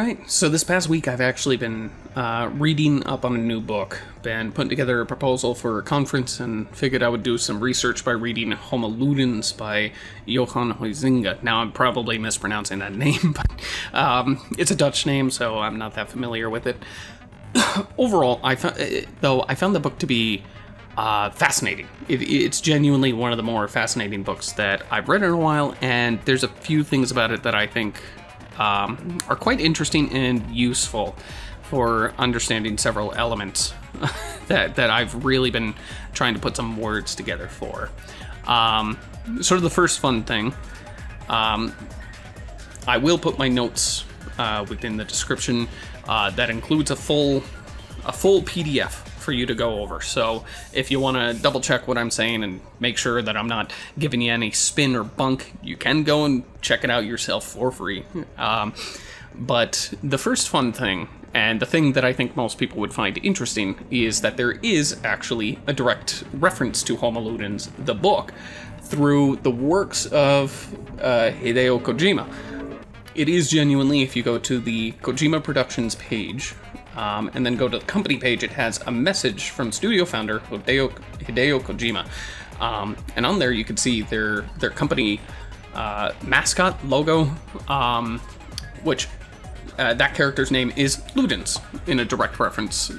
right. So this past week, I've actually been uh, reading up on a new book, been putting together a proposal for a conference, and figured I would do some research by reading Homo Ludens by Johan Huizinga. Now, I'm probably mispronouncing that name, but um, it's a Dutch name, so I'm not that familiar with it. Overall, I found, though, I found the book to be uh, fascinating. It, it's genuinely one of the more fascinating books that I've read in a while, and there's a few things about it that I think um, are quite interesting and useful for understanding several elements that, that I've really been trying to put some words together for. Um, sort of the first fun thing, um, I will put my notes uh, within the description uh, that includes a full a full PDF for you to go over. So if you want to double check what I'm saying and make sure that I'm not giving you any spin or bunk, you can go and check it out yourself for free. Um, but the first fun thing, and the thing that I think most people would find interesting, is that there is actually a direct reference to Homo Ludens, the book, through the works of uh, Hideo Kojima. It is genuinely, if you go to the Kojima Productions page um, and then go to the company page, it has a message from studio founder Hideo, Hideo Kojima. Um, and on there, you can see their their company uh, mascot logo, um, which uh, that character's name is Ludens, in a direct reference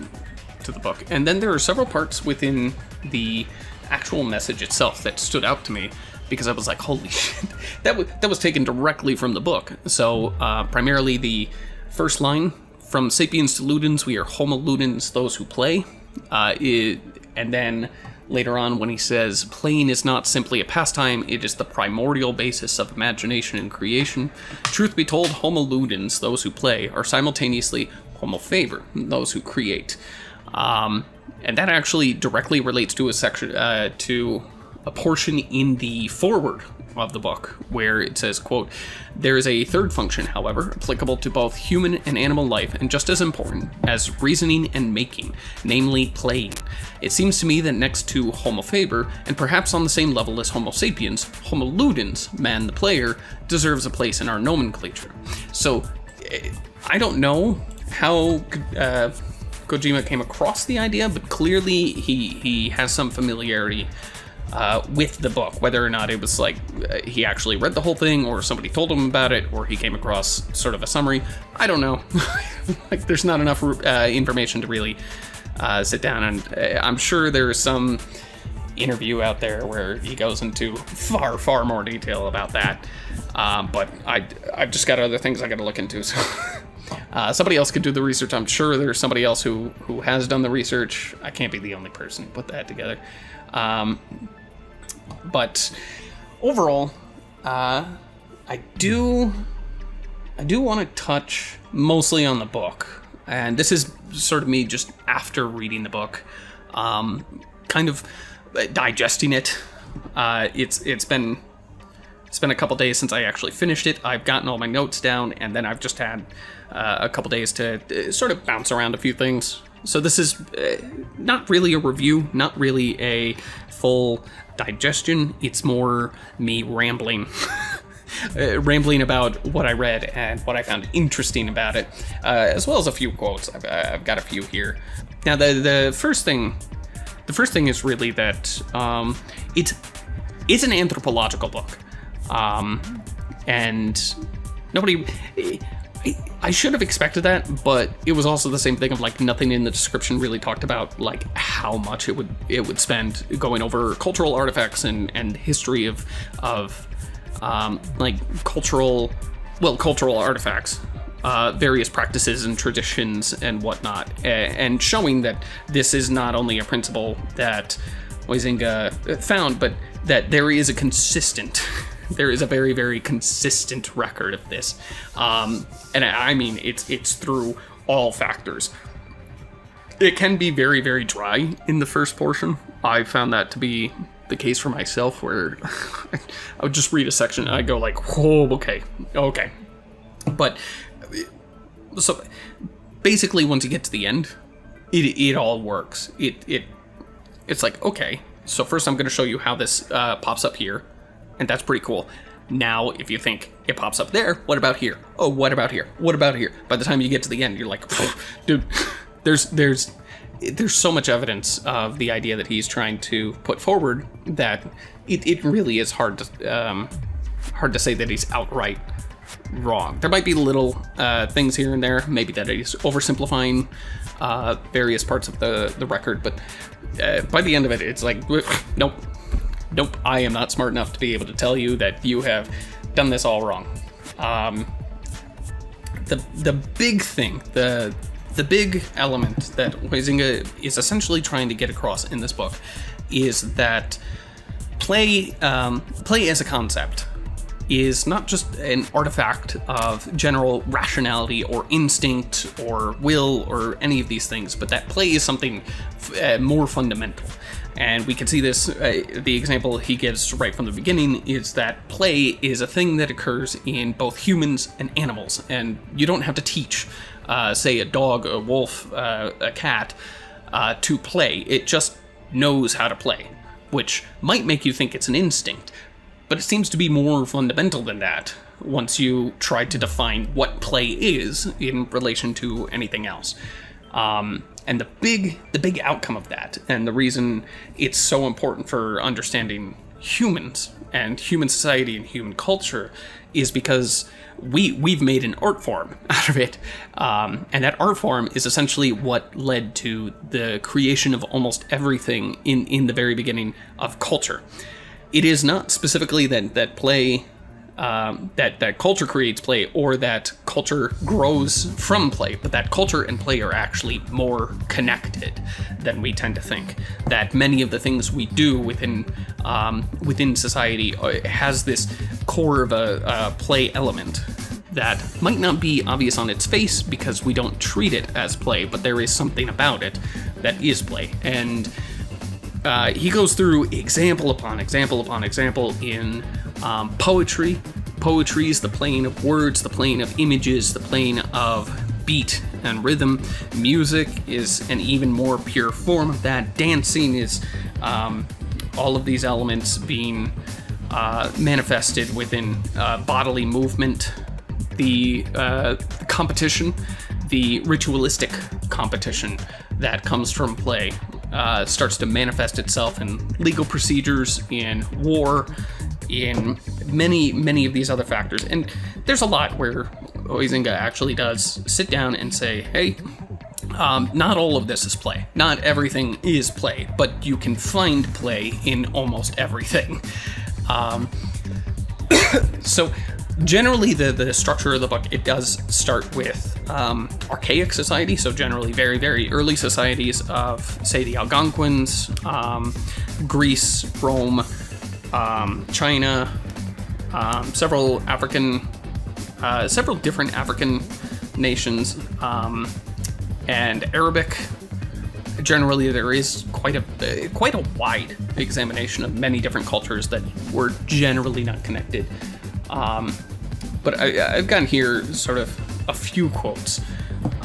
to the book. And then there are several parts within the actual message itself that stood out to me because I was like, "Holy shit!" that was that was taken directly from the book. So uh, primarily the first line from Sapiens to Ludens, we are Homo Ludens, those who play. Uh, it, and then later on, when he says, playing is not simply a pastime, it is the primordial basis of imagination and creation. Truth be told, Homo Ludens, those who play, are simultaneously Homo Faber, those who create. Um, and that actually directly relates to a section, uh, to a portion in the foreword of the book where it says quote there is a third function however applicable to both human and animal life and just as important as reasoning and making namely playing. It seems to me that next to homo faber and perhaps on the same level as homo sapiens homo ludens man the player deserves a place in our nomenclature. So i don't know how uh, kojima came across the idea but clearly he he has some familiarity uh, with the book, whether or not it was like uh, he actually read the whole thing, or somebody told him about it, or he came across sort of a summary. I don't know. like, there's not enough uh, information to really uh, sit down, and uh, I'm sure there's some interview out there where he goes into far, far more detail about that. Um, but I, I've just got other things I got to look into. So. Uh, somebody else could do the research. I'm sure there's somebody else who who has done the research. I can't be the only person who put that together. Um, but overall, uh, I do I do want to touch mostly on the book, and this is sort of me just after reading the book, um, kind of digesting it. Uh, it's it's been it's been a couple days since I actually finished it. I've gotten all my notes down, and then I've just had uh, a couple days to uh, sort of bounce around a few things. So this is uh, not really a review, not really a full digestion. It's more me rambling. Uh, rambling about what I read and what I found interesting about it, uh, as well as a few quotes. I've, uh, I've, got a few here. Now, the the first thing, the first thing is really that um, it's it's an anthropological book, um, and nobody. I should have expected that, but it was also the same thing of like nothing in the description really talked about like how much it would it would spend going over cultural artifacts and and history of of um, like cultural well cultural artifacts uh, various practices and traditions and whatnot, and showing that this is not only a principle that Huizinga found, but that there is a consistent there is a very very consistent record of this. Um, and i mean it's it's through all factors. It can be very very dry in the first portion. I found that to be the case for myself where i would just read a section and i go like oh okay okay. But so basically once you get to the end it, it all works. It it it's like okay so first i'm going to show you how this uh, pops up here and that's pretty cool. Now, if you think it pops up there, what about here? Oh, what about here? What about here? By the time you get to the end, you're like, dude, there's there's there's so much evidence of the idea that he's trying to put forward that it, it really is hard to um, hard to say that he's outright wrong. There might be little uh, things here and there, maybe that he's oversimplifying uh, various parts of the the record, but uh, by the end of it, it's like, nope, nope, I am not smart enough to be able to tell you that you have done this all wrong. Um, the the big thing, the the big element that Huizinga is essentially trying to get across in this book is that play um, play as a concept is not just an artifact of general rationality or instinct or will or any of these things, but that play is something uh, more fundamental. And we can see this, uh, the example he gives right from the beginning is that play is a thing that occurs in both humans and animals. And you don't have to teach, uh, say, a dog, a wolf, uh, a cat uh, to play. It just knows how to play, which might make you think it's an instinct. But it seems to be more fundamental than that once you try to define what play is in relation to anything else. Um, and the big the big outcome of that and the reason it's so important for understanding humans and human society and human culture is because we we've made an art form out of it. Um, and that art form is essentially what led to the creation of almost everything in in the very beginning of culture. It is not specifically that that play um, that that culture creates play or that culture grows from play, but that culture and play are actually more connected than we tend to think. That many of the things we do within um, within society uh, has this core of a, a play element that might not be obvious on its face because we don't treat it as play, but there is something about it that is play and. Uh, he goes through example upon example upon example in um, poetry. Poetry is the plane of words, the plane of images, the plane of beat and rhythm. Music is an even more pure form of that. Dancing is um, all of these elements being uh, manifested within uh, bodily movement. The, uh, competition, the ritualistic competition that comes from play, uh, starts to manifest itself in legal procedures, in war, in many, many of these other factors. And there's a lot where Huizinga actually does sit down and say, hey, um, not all of this is play. Not everything is play, but you can find play in almost everything. Um, so generally the, the structure of the book it does start with um, archaic society so generally very very early societies of say the algonquins um, greece rome um, china um, several african uh, several different african nations um, and arabic generally there is quite a quite a wide examination of many different cultures that were generally not connected um, but I, have gotten here sort of a few quotes.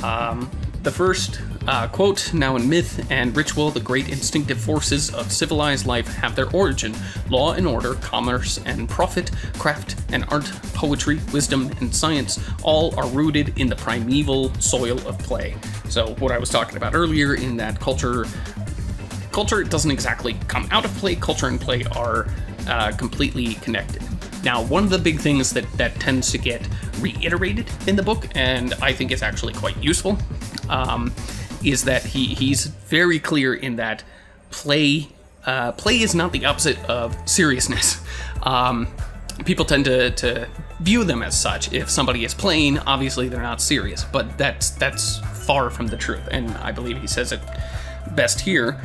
Um, the first uh, quote Now in myth and ritual, the great instinctive forces of civilized life have their origin. Law and order, commerce and profit, craft and art, poetry, wisdom, and science all are rooted in the primeval soil of play. So, what I was talking about earlier in that culture. Culture doesn't exactly come out of play, culture and play are uh, completely connected. Now, one of the big things that, that tends to get reiterated in the book, and I think is actually quite useful, um, is that he, he's very clear in that play uh, play is not the opposite of seriousness. Um, people tend to, to view them as such. If somebody is playing, obviously they're not serious, but that's that's far from the truth, and I believe he says it best here.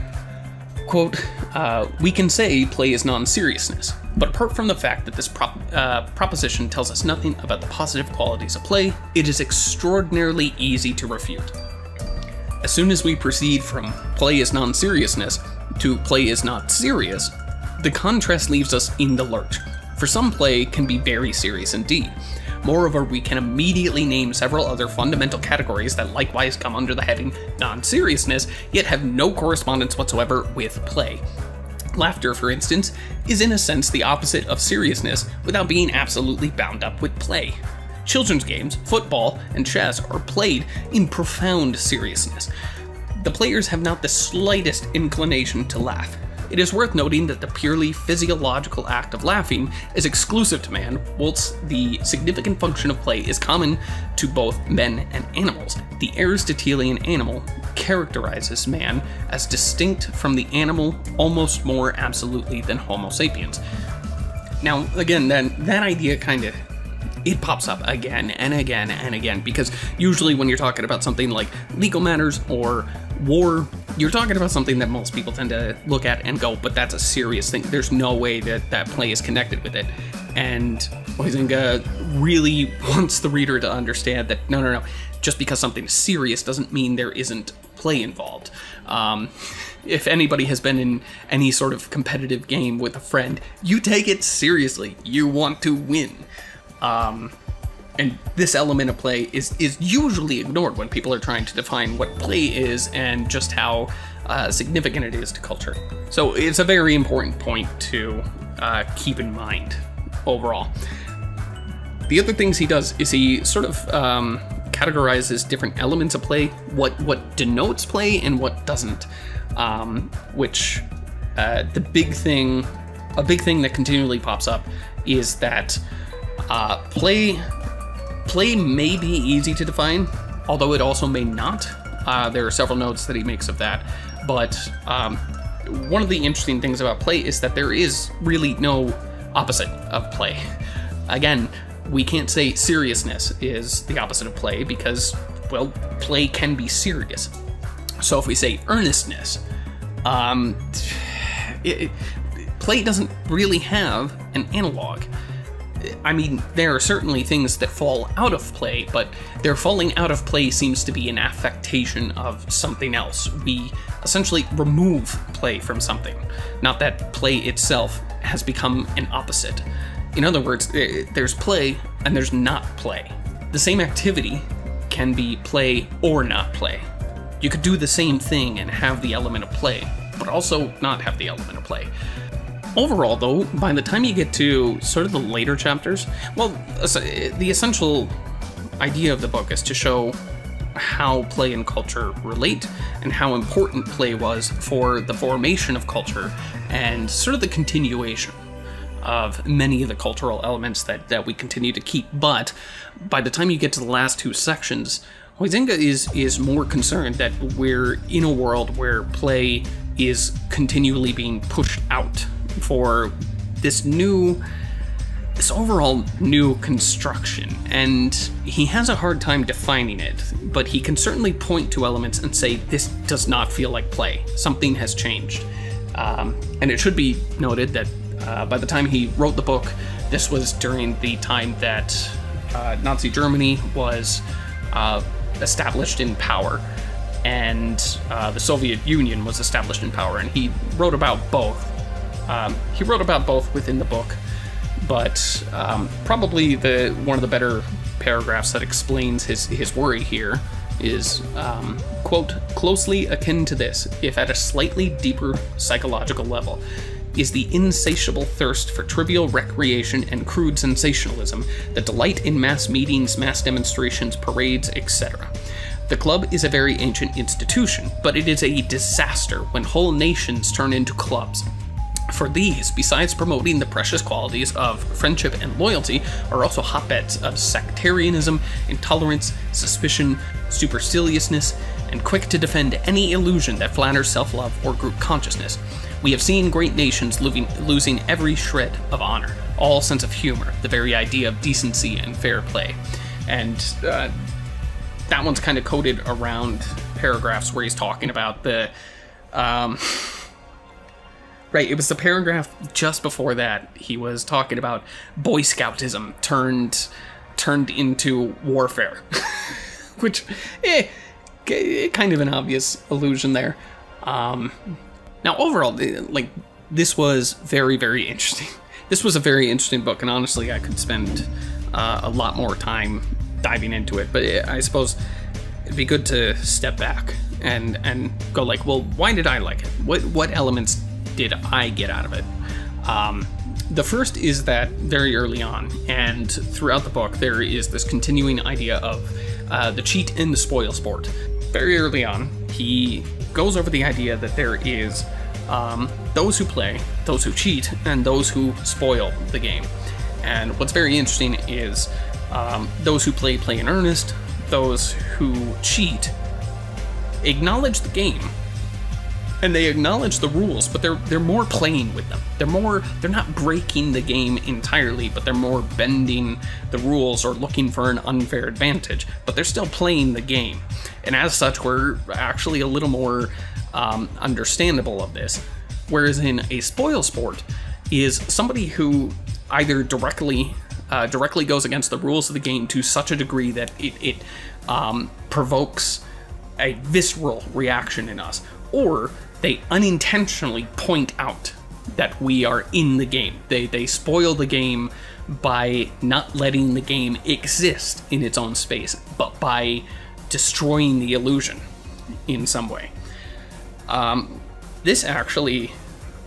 Quote, uh, we can say play is non seriousness, but apart from the fact that this prop, uh, proposition tells us nothing about the positive qualities of play, it is extraordinarily easy to refute. As soon as we proceed from play is non seriousness to play is not serious, the contrast leaves us in the lurch. For some, play can be very serious indeed. Moreover, we can immediately name several other fundamental categories that likewise come under the heading non seriousness, yet have no correspondence whatsoever with play. Laughter, for instance, is in a sense the opposite of seriousness without being absolutely bound up with play. Children's games, football, and chess are played in profound seriousness. The players have not the slightest inclination to laugh. It is worth noting that the purely physiological act of laughing is exclusive to man, whilst the significant function of play is common to both men and animals. The Aristotelian animal characterizes man as distinct from the animal almost more absolutely than Homo sapiens. Now, again, that, that idea kind of it pops up again and again and again because usually when you're talking about something like legal matters or war, you're talking about something that most people tend to look at and go, but that's a serious thing. There's no way that that play is connected with it. And Huizinga really wants the reader to understand that no, no, no, just because something is serious doesn't mean there isn't play involved. Um, if anybody has been in any sort of competitive game with a friend, you take it seriously. You want to win. Um, and this element of play is is usually ignored when people are trying to define what play is and just how uh, significant it is to culture. So it's a very important point to uh, keep in mind overall. The other things he does is he sort of um, categorizes different elements of play, what what denotes play and what doesn't. Um, which uh, the big thing, a big thing that continually pops up is that uh, play play may be easy to define, although it also may not. Uh, there are several notes that he makes of that, but um, one of the interesting things about play is that there is really no opposite of play. Again, we can't say seriousness is the opposite of play because, well, play can be serious. So if we say earnestness, um, it, it, play doesn't really have an analog. I mean, there are certainly things that fall out of play, but their falling out of play seems to be an affectation of something else. We essentially remove play from something, not that play itself has become an opposite. In other words, eh, there's play and there's not play. The same activity can be play or not play. You could do the same thing and have the element of play, but also not have the element of play. Overall, though, by the time you get to sort of the later chapters, well, the essential idea of the book is to show how play and culture relate and how important play was for the formation of culture and sort of the continuation of many of the cultural elements that, that we continue to keep. But by the time you get to the last two sections, Huizinga is is more concerned that we're in a world where play is continually being pushed out for this new this overall new construction and he has a hard time defining it but he can certainly point to elements and say this does not feel like play. Something has changed. Um, and it should be noted that uh, by the time he wrote the book this was during the time that uh, nazi germany was uh, established in power and uh, the soviet union was established in power and he wrote about both um, he wrote about both within the book, but um, probably the one of the better paragraphs that explains his his worry here is um, quote closely akin to this, if at a slightly deeper psychological level, is the insatiable thirst for trivial recreation and crude sensationalism, the delight in mass meetings, mass demonstrations, parades, etc. The club is a very ancient institution, but it is a disaster when whole nations turn into clubs. For these, besides promoting the precious qualities of friendship and loyalty, are also hotbeds of sectarianism, intolerance, suspicion, superciliousness, and quick to defend any illusion that flatters self love or group consciousness. We have seen great nations losing, losing every shred of honor, all sense of humor, the very idea of decency and fair play. And uh, that one's kind of coded around paragraphs where he's talking about the. Um, Right, it was the paragraph just before that. He was talking about Boy Scoutism turned turned into warfare, which, eh, kind of an obvious allusion there. Um, now, overall, eh, like this was very, very interesting. This was a very interesting book, and honestly, I could spend uh, a lot more time diving into it. But eh, I suppose it'd be good to step back and and go like, well, why did I like it? What what elements did I get out of it? Um, the first is that very early on, and throughout the book, there is this continuing idea of uh, the cheat and the spoil sport. Very early on, he goes over the idea that there is um, those who play, those who cheat, and those who spoil the game. And what's very interesting is um, those who play play in earnest, those who cheat acknowledge the game and they acknowledge the rules, but they're they're more playing with them. They're more they're not breaking the game entirely, but they're more bending the rules or looking for an unfair advantage. But they're still playing the game, and as such, we're actually a little more um, understandable of this. Whereas in a spoil sport, is somebody who either directly uh, directly goes against the rules of the game to such a degree that it, it um, provokes a visceral reaction in us, or they unintentionally point out that we are in the game. They they spoil the game by not letting the game exist in its own space, but by destroying the illusion in some way. Um, this actually,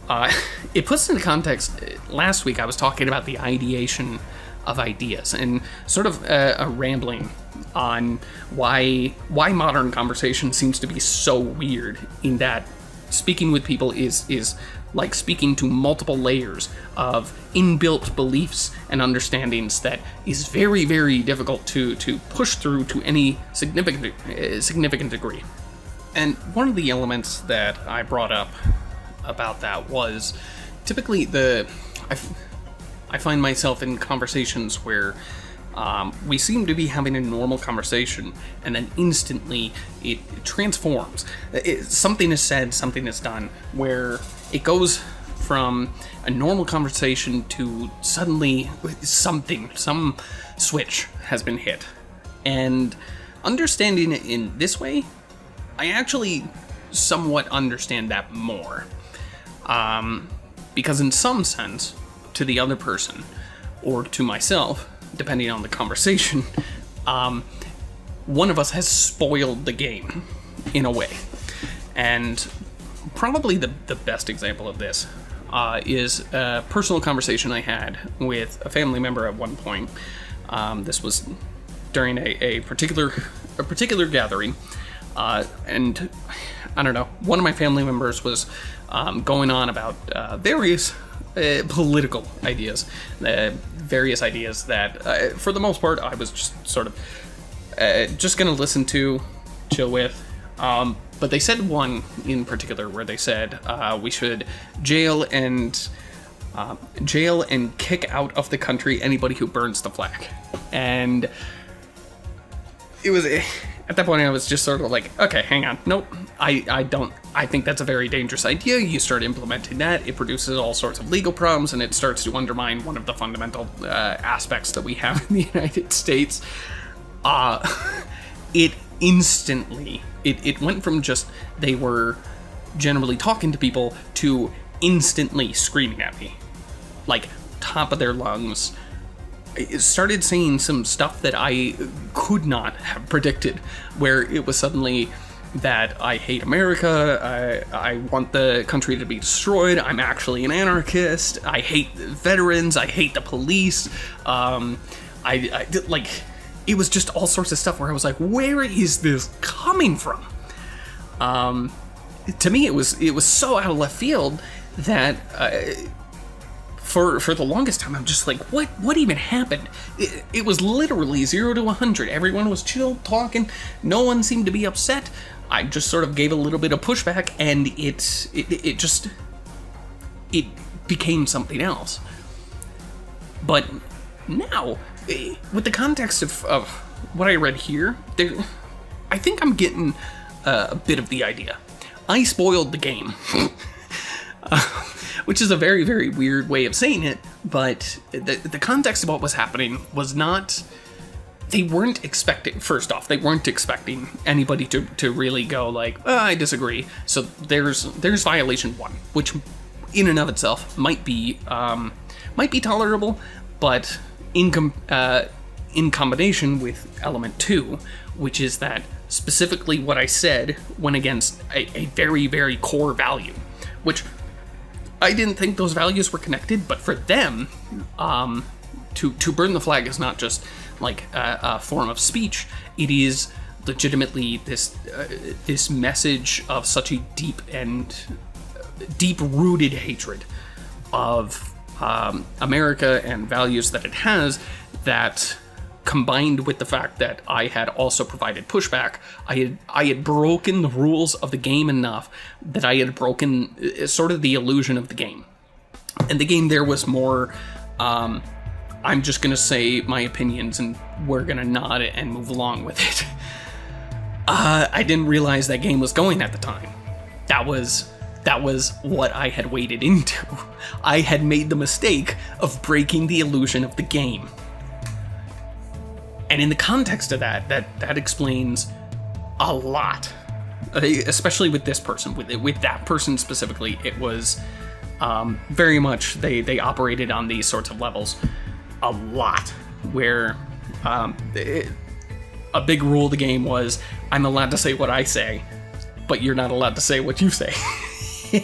uh, it puts into context. Last week I was talking about the ideation of ideas and sort of a, a rambling on why why modern conversation seems to be so weird in that speaking with people is is like speaking to multiple layers of inbuilt beliefs and understandings that is very very difficult to to push through to any significant uh, significant degree. And one of the elements that I brought up about that was typically the I, I find myself in conversations where um, we seem to be having a normal conversation, and then instantly it transforms. It, something is said, something is done, where it goes from a normal conversation to suddenly something, some switch has been hit. And understanding it in this way, I actually somewhat understand that more. Um, because, in some sense, to the other person, or to myself, depending on the conversation, um, one of us has spoiled the game in a way. And probably the, the best example of this uh, is a personal conversation I had with a family member at one point. Um, this was during a, a particular a particular gathering, uh, and I don't know. One of my family members was um, going on about uh, various uh, political ideas, uh, various ideas that, uh, for the most part, I was just sort of uh, just gonna listen to, chill with. Um, but they said one in particular where they said uh, we should jail and uh, jail and kick out of the country anybody who burns the flag, and it was at that point I was just sort of like, okay, hang on, nope, I, I don't, I think that's a very dangerous idea. You start implementing that, it produces all sorts of legal problems, and it starts to undermine one of the fundamental uh, aspects that we have in the United States. Uh, it instantly, it, it went from just they were generally talking to people to instantly screaming at me, like top of their lungs started saying some stuff that I could not have predicted, where it was suddenly that I hate America, I, I want the country to be destroyed, I'm actually an anarchist, I hate veterans, I hate the police, um, I, I like, it was just all sorts of stuff where I was like, where is this coming from? Um, to me, it was it was so out of left field that uh, for for the longest time I'm just like what what even happened? It, it was literally 0 to 100 everyone was chill talking. No one seemed to be upset. I just sort of gave a little bit of pushback and it it, it just it became something else. But now eh, with the context of, of what I read here there I think I'm getting uh, a bit of the idea. I spoiled the game. Uh, which is a very, very weird way of saying it. But the, the context of what was happening was not. They weren't expecting. First off, they weren't expecting anybody to, to really go like, oh, I disagree. So there's there's violation one, which in and of itself might be um, might be tolerable, but in com- uh, in combination with element two, which is that specifically what I said went against a, a very very core value, which I didn't think those values were connected, but for them, um, to to burn the flag is not just like a, a form of speech; it is legitimately this uh, this message of such a deep and deep rooted hatred of um, America and values that it has that combined with the fact that I had also provided pushback, I had I had broken the rules of the game enough that I had broken uh, sort of the illusion of the game. And the game there was more um, I'm just gonna say my opinions and we're gonna nod and move along with it. Uh, I didn't realize that game was going at the time. That was that was what I had waded into. I had made the mistake of breaking the illusion of the game. And in the context of that, that that explains a lot. Uh, especially with this person, with with that person specifically, it was um, very much they they operated on these sorts of levels a lot, where um, it, a big rule of the game was I'm allowed to say what I say, but you're not allowed to say what you say.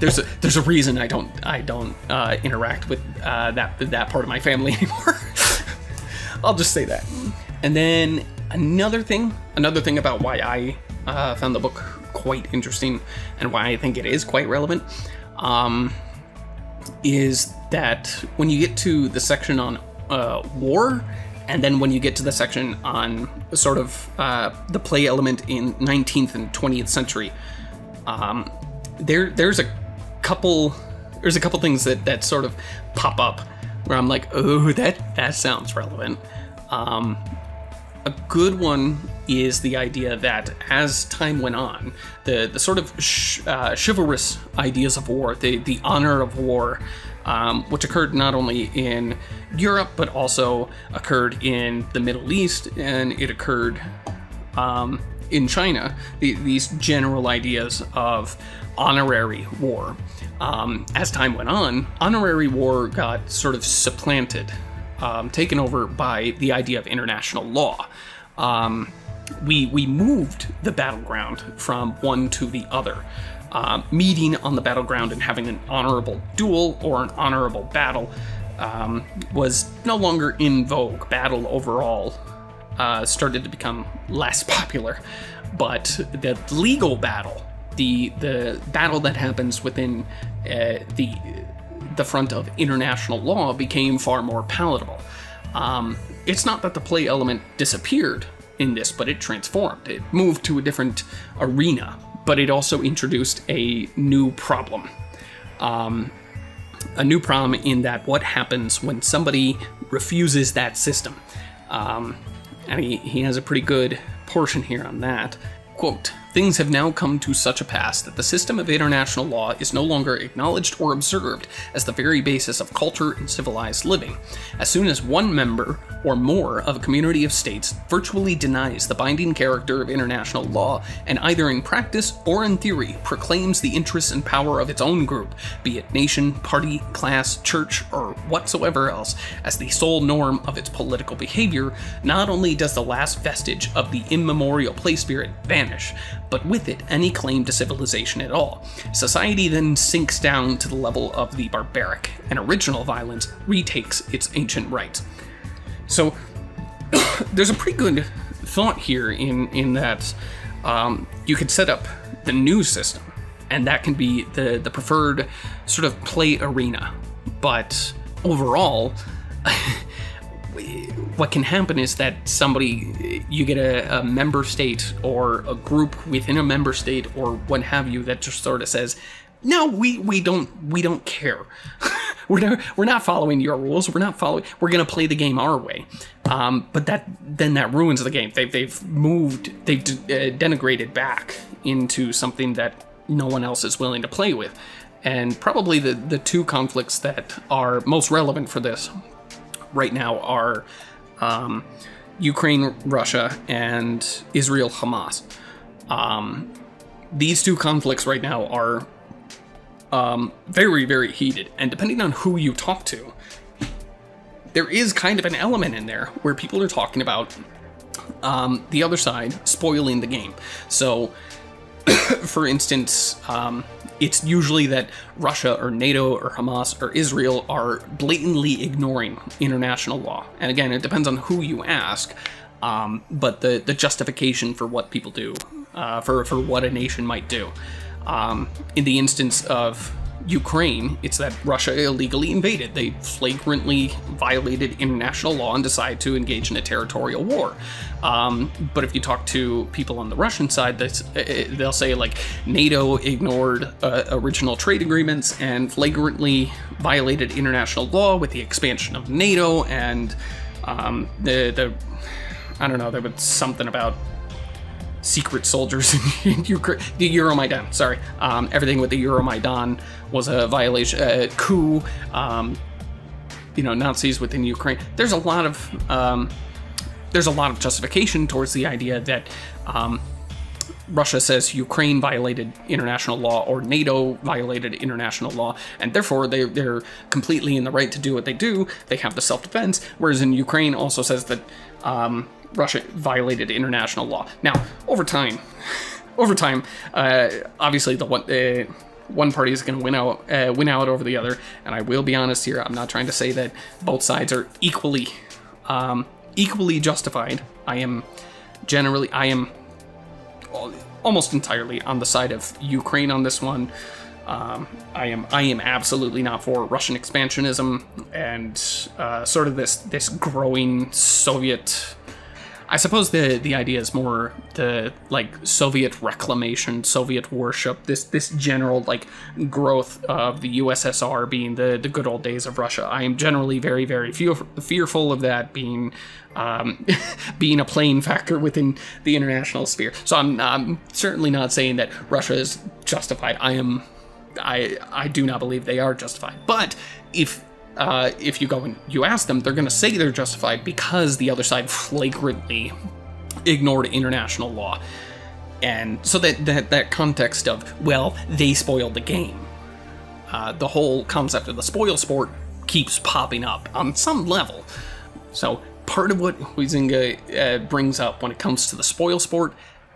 there's a there's a reason I don't I don't uh, interact with uh, that that part of my family anymore. I'll just say that. And then another thing, another thing about why I uh, found the book quite interesting and why I think it is quite relevant, um, is that when you get to the section on uh, war, and then when you get to the section on sort of uh, the play element in 19th and 20th century, um, there there's a couple there's a couple things that that sort of pop up where I'm like, oh, that that sounds relevant. Um, a good one is the idea that as time went on, the the sort of sh- uh, chivalrous ideas of war, the the honor of war, um, which occurred not only in Europe but also occurred in the Middle East, and it occurred um, in China. The, these general ideas of honorary war. Um, as time went on, honorary war got sort of supplanted, um, taken over by the idea of international law. Um, we we moved the battleground from one to the other. Uh, meeting on the battleground and having an honorable duel or an honorable battle um, was no longer in vogue. Battle overall uh, started to become less popular, but the legal battle the the battle that happens within uh, the the front of international law became far more palatable. Um, it's not that the play element disappeared in this, but it transformed. It moved to a different arena, but it also introduced a new problem. Um, a new problem in that what happens when somebody refuses that system. Um, and he, he has a pretty good portion here on that. Quote, Things have now come to such a pass that the system of international law is no longer acknowledged or observed as the very basis of culture and civilized living. As soon as one member or more of a community of states virtually denies the binding character of international law and either in practice or in theory proclaims the interests and power of its own group, be it nation, party, class, church, or whatsoever else, as the sole norm of its political behavior, not only does the last vestige of the immemorial play spirit vanish, but with it any claim to civilization at all. Society then sinks down to the level of the barbaric, and original violence retakes its ancient rights. So, there's a pretty good thought here in in that um, you could set up the new system, and that can be the the preferred sort of play arena. But overall, what can happen is that somebody you get a, a, member state or a group within a member state or what have you that just sort of says no we we don't we don't care. We're not we're not following your rules. We're not following we're gonna play the game our way. Um, but that then that ruins the game. They've, they've moved they've de- uh, denigrated back into something that no one else is willing to play with. And probably the, the two conflicts that are most relevant for this right now are um, Ukraine, Russia, and Israel, Hamas. Um, these two conflicts right now are um, very, very heated, and depending on who you talk to, there is kind of an element in there where people are talking about um, the other side spoiling the game. So, for instance, um, it's usually that Russia or NATO or Hamas or Israel are blatantly ignoring international law. And again, it depends on who you ask. Um, but the, the justification for what people do, uh, for, for what a nation might do. Um, in the instance of Ukraine, it's that Russia illegally invaded. They flagrantly violated international law and decided to engage in a territorial war. Um, but if you talk to people on the Russian side, uh, they'll say like NATO ignored uh, original trade agreements and flagrantly violated international law with the expansion of NATO and um, the the I don't know there was something about secret soldiers in Ukraine, the Euromaidan. Sorry, um, everything with the Euromaidan was a violation, a coup. Um, you know, Nazis within Ukraine. There's a lot of um, there's a lot of justification towards the idea that um, Russia says Ukraine violated international law or NATO violated international law, and therefore they, they're completely in the right to do what they do. They have the self defense, whereas in Ukraine also says that um, Russia violated international law. Now, over time, over time, uh, obviously the one. Uh, one party is going to win out, uh, win out over the other, and I will be honest here. I'm not trying to say that both sides are equally, um, equally justified. I am generally, I am almost entirely on the side of Ukraine on this one. Um, I am I am absolutely not for Russian expansionism and uh, sort of this this growing Soviet I suppose the the idea is more the like Soviet reclamation, Soviet worship, this this general like growth of the USSR being the the good old days of Russia. I am generally very very fear, fearful of that being um, being a playing factor within the international sphere. So I'm, I'm certainly not saying that Russia is justified. I am I I do not believe they are justified. But if uh, if you go and you ask them, they're going to say they're justified because the other side flagrantly ignored international law. And so that, that, that context of, well, they spoiled the game. Uh, the whole concept of the spoil sport keeps popping up on some level. So part of what Huizinga uh, brings up when it comes to the spoil sport,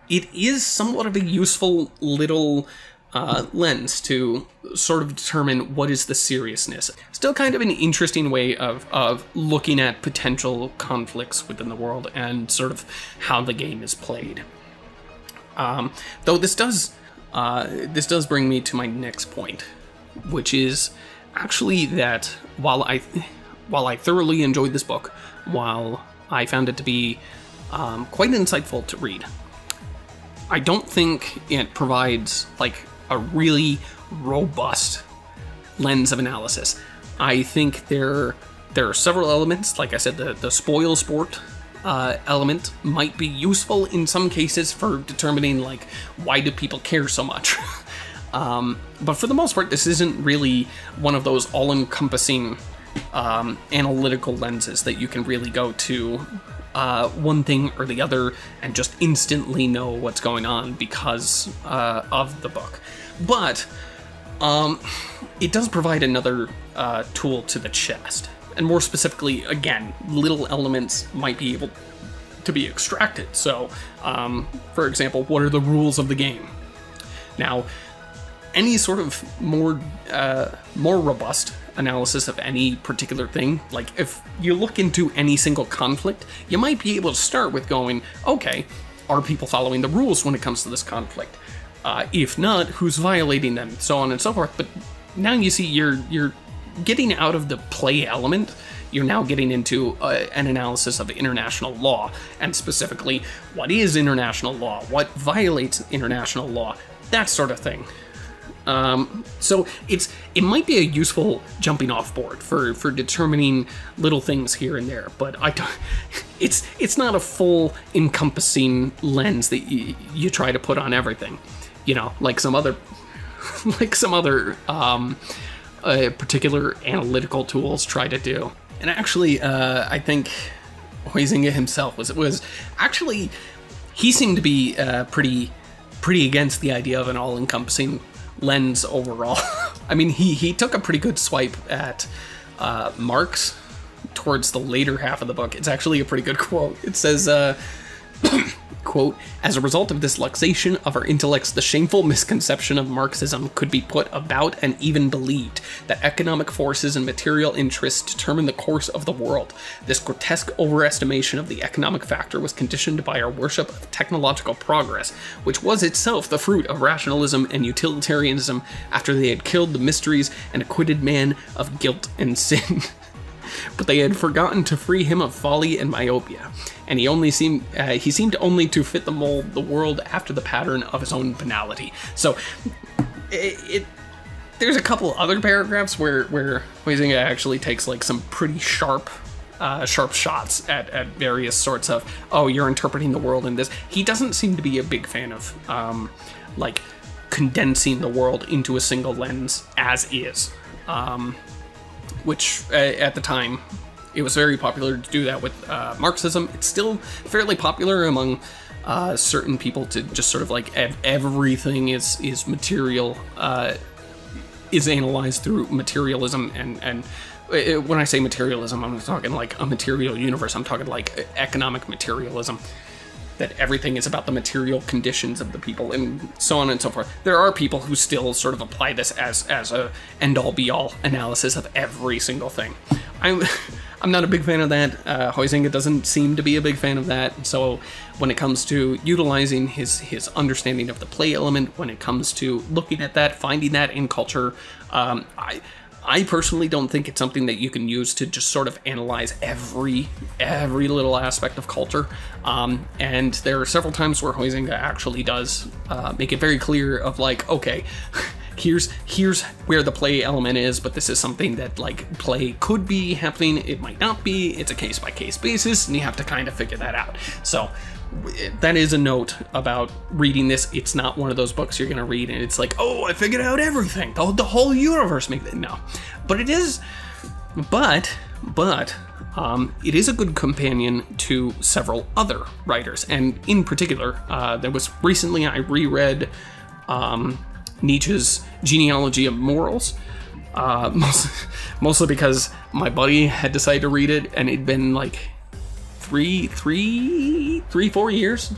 it is somewhat of a useful little uh, lens to sort of determine what is the seriousness. Still kind of an interesting way of, of looking at potential conflicts within the world and sort of how the game is played. Um, though this does uh, this does bring me to my next point, which is actually that while I while I thoroughly enjoyed this book, while I found it to be um, quite insightful to read, I don't think it provides like a really robust lens of analysis. I think there there are several elements. Like I said, the the spoil sport uh, element might be useful in some cases for determining like why do people care so much. um, but for the most part, this isn't really one of those all-encompassing um, analytical lenses that you can really go to uh, one thing or the other and just instantly know what's going on because uh, of the book. But um, it does provide another uh, tool to the chest. And more specifically, again, little elements might be able to be extracted. So, um, for example, what are the rules of the game? Now, any sort of more uh, more robust analysis of any particular thing, like if you look into any single conflict, you might be able to start with going, okay, are people following the rules when it comes to this conflict? Uh, if not, who's violating them? So on and so forth. But now you see you're you're getting out of the play element. You're now getting into uh, an analysis of international law, and specifically, what is international law? What violates international law? That sort of thing. Um, so it's it might be a useful jumping off board for for determining little things here and there, but I don't. It's it's not a full encompassing lens that you, you try to put on everything you know, like some other, like some other um, uh, particular analytical tools try to do. And actually, uh, I think Huizinga himself was was actually he seemed to be uh, pretty pretty against the idea of an all-encompassing lens overall. I mean, he he took a pretty good swipe at uh, Marx towards the later half of the book. It's actually a pretty good quote. It says, uh, quote, as a result of this luxation of our intellects, the shameful misconception of Marxism could be put about and even believed that economic forces and material interests determine the course of the world. This grotesque overestimation of the economic factor was conditioned by our worship of technological progress, which was itself the fruit of rationalism and utilitarianism after they had killed the mysteries and acquitted man of guilt and sin. but they had forgotten to free him of folly and myopia, and he only seemed uh, he seemed only to fit the mold the world after the pattern of his own banality. So it, it there's a couple other paragraphs where where Huizinga actually takes like some pretty sharp uh, sharp shots at, at various sorts of oh you're interpreting the world in this. He doesn't seem to be a big fan of um, like condensing the world into a single lens as is. Um, which uh, at the time it was very popular to do that with uh, Marxism. It's still fairly popular among uh, certain people to just sort of like ev- everything is is material uh, is analyzed through materialism and and uh, when I say materialism, I'm talking like a material universe. I'm talking like economic materialism that everything is about the material conditions of the people and so on and so forth. There are people who still sort of apply this as as a end all be all analysis of every single thing. I'm I'm not a big fan of that. Uh, Huizinga doesn't seem to be a big fan of that. So when it comes to utilizing his his understanding of the play element, when it comes to looking at that, finding that in culture, um, I I personally don't think it's something that you can use to just sort of analyze every every little aspect of culture. Um, and there are several times where Huizinga actually does uh, make it very clear of like, okay, here's here's where the play element is, but this is something that like play could be happening, it might not be. It's a case by case basis, and you have to kind of figure that out. So that is a note about reading this. It's not one of those books you're going to read and it's like, oh, I figured out everything. The, the whole universe. Make that. No. But it is, but, but, um, it is a good companion to several other writers. And in particular, uh, there was recently I reread um, Nietzsche's Genealogy of Morals. Uh, mostly, mostly because my buddy had decided to read it and it'd been like three, three, three, four years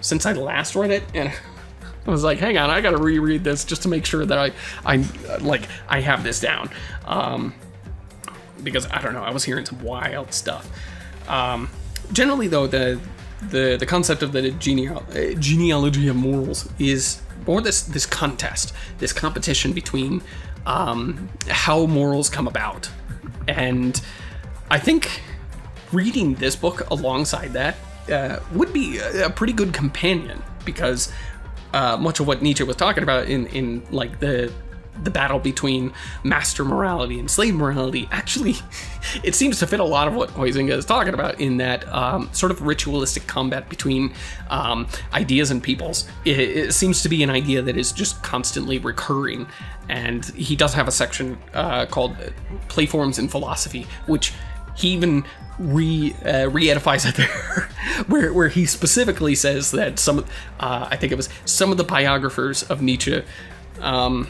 since I last read it, and I was like, hang on, I gotta reread this just to make sure that I, I like, I have this down. Um, because I don't know, I was hearing some wild stuff. Um, generally, though, the the the concept of the geneal- genealogy of morals is more this this contest, this competition between um, how morals come about, and I think reading this book alongside that uh, would be a, pretty good companion because uh, much of what Nietzsche was talking about in, in like the the battle between master morality and slave morality actually it seems to fit a lot of what Huizinga is talking about in that um, sort of ritualistic combat between um, ideas and peoples. It, it, seems to be an idea that is just constantly recurring and he does have a section uh, called playforms in philosophy which he even re uh, re-edifies it there, where where he specifically says that some, uh, I think it was some of the biographers of Nietzsche, um,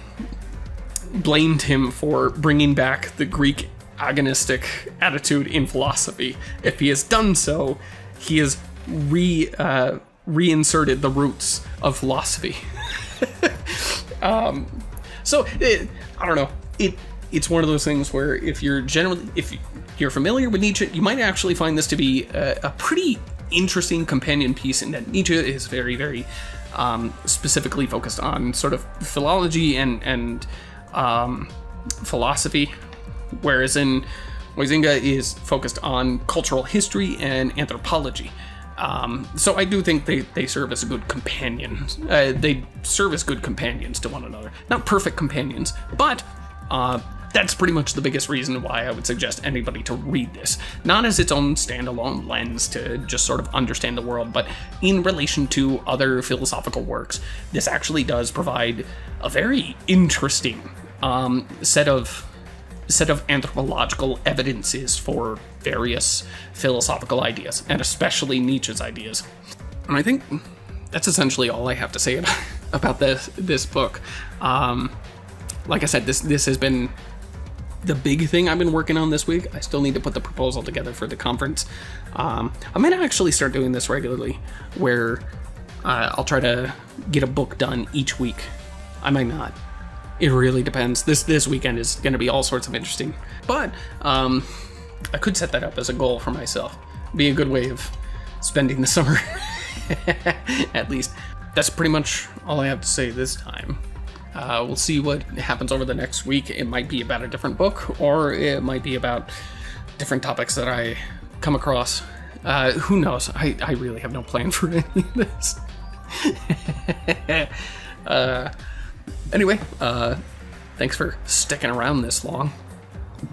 blamed him for bringing back the Greek agonistic attitude in philosophy. If he has done so, he has re uh, reinserted the roots of philosophy. um, so it, I don't know. It it's one of those things where if you're generally if you're familiar with Nietzsche, you might actually find this to be a, a pretty interesting companion piece in that Nietzsche is very, very um, specifically focused on sort of philology and and um, philosophy, whereas in Huizinga is focused on cultural history and anthropology. Um, so I do think they, they serve as a good companion. Uh, they serve as good companions to one another. Not perfect companions, but uh, that's pretty much the biggest reason why I would suggest anybody to read this. Not as its own standalone lens to just sort of understand the world, but in relation to other philosophical works. This actually does provide a very interesting um, set of set of anthropological evidences for various philosophical ideas, and especially Nietzsche's ideas. And I think that's essentially all I have to say about, about this this book. Um, like I said, this this has been the big thing I've been working on this week. I still need to put the proposal together for the conference. Um, I might actually start doing this regularly, where uh, I'll try to get a book done each week. I might not. It really depends. This this weekend is going to be all sorts of interesting, but um, I could set that up as a goal for myself. Be a good way of spending the summer, at least. That's pretty much all I have to say this time. Uh, we'll see what happens over the next week. It might be about a different book, or it might be about different topics that I come across. Uh, who knows? I, I really have no plan for any of this. uh, anyway, uh, thanks for sticking around this long.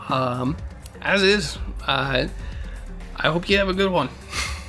Um, as is, uh, I hope you have a good one.